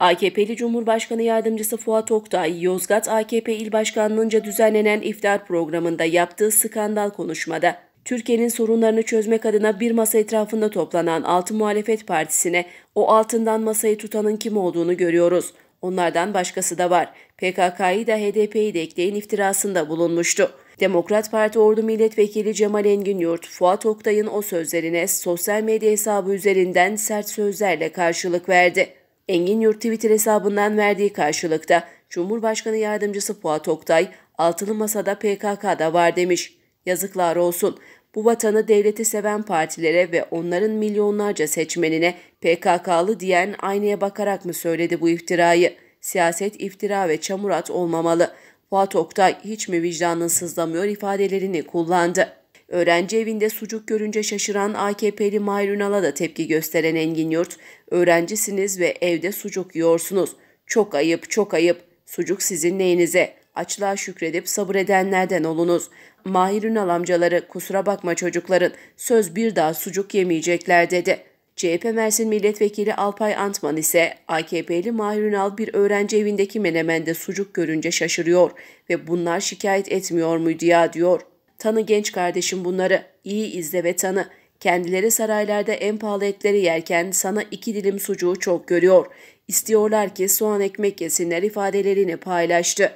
AKP'li Cumhurbaşkanı Yardımcısı Fuat Oktay, Yozgat AKP İl Başkanlığı'nca düzenlenen iftar programında yaptığı skandal konuşmada, Türkiye'nin sorunlarını çözmek adına bir masa etrafında toplanan altı muhalefet partisine o altından masayı tutanın kim olduğunu görüyoruz. Onlardan başkası da var. PKK'yı da HDP'yi de ekleyin iftirasında bulunmuştu. Demokrat Parti Ordu Milletvekili Cemal Engin Yurt, Fuat Oktay'ın o sözlerine sosyal medya hesabı üzerinden sert sözlerle karşılık verdi. Engin Yurt Twitter hesabından verdiği karşılıkta Cumhurbaşkanı Yardımcısı Fuat Oktay, altılı masada PKK'da var demiş. Yazıklar olsun. Bu vatanı devleti seven partilere ve onların milyonlarca seçmenine PKK'lı diyen aynaya bakarak mı söyledi bu iftirayı? Siyaset iftira ve çamurat olmamalı. Fuat Oktay hiç mi vicdanın sızlamıyor ifadelerini kullandı. Öğrenci evinde sucuk görünce şaşıran AKP'li Mahir Ünal'a da tepki gösteren Engin Yurt, öğrencisiniz ve evde sucuk yiyorsunuz. Çok ayıp, çok ayıp. Sucuk sizin neyinize? Açlığa şükredip sabır edenlerden olunuz. Mahir Ünal amcaları kusura bakma çocukların söz bir daha sucuk yemeyecekler dedi. CHP Mersin Milletvekili Alpay Antman ise AKP'li Mahir Ünal bir öğrenci evindeki menemende sucuk görünce şaşırıyor ve bunlar şikayet etmiyor muydu ya diyor. Tanı genç kardeşim bunları, iyi izle ve tanı. Kendileri saraylarda en pahalı etleri yerken sana iki dilim sucuğu çok görüyor. İstiyorlar ki soğan ekmek yesinler ifadelerini paylaştı.